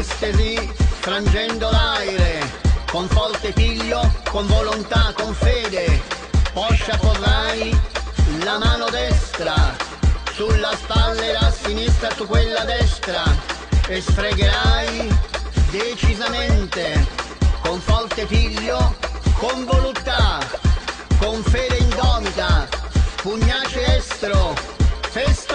distesi, frangendo l'aire, con forte piglio, con volontà, con fede, poscia porrai la mano destra, sulla spalla la sinistra su quella destra, e sfregherai decisamente, con forte piglio, con voluttà, con fede indomita, pugnace estro, festosità,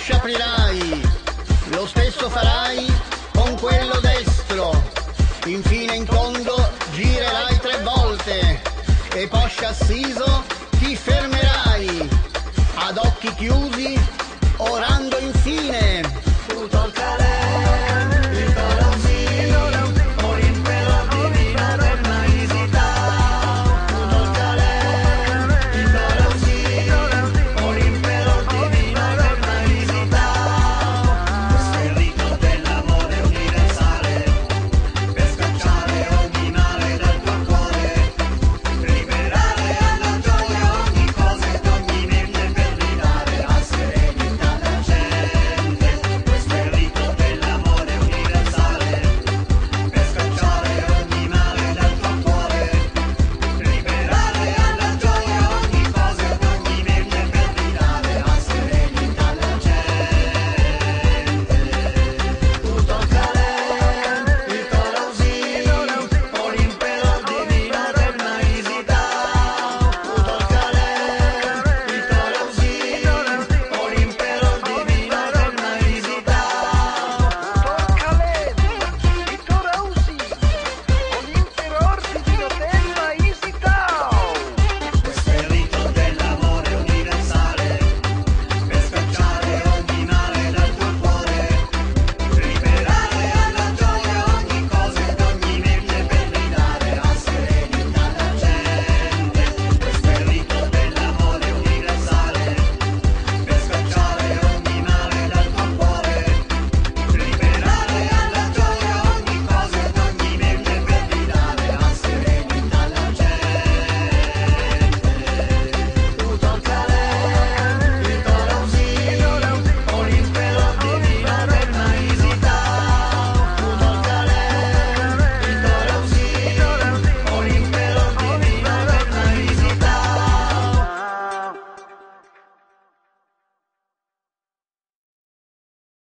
fascia aprirai, lo stesso farai con quello destro, infine in fondo girerai tre volte. E poscia assiso ti fermerai, ad occhi chiusi, orando infine.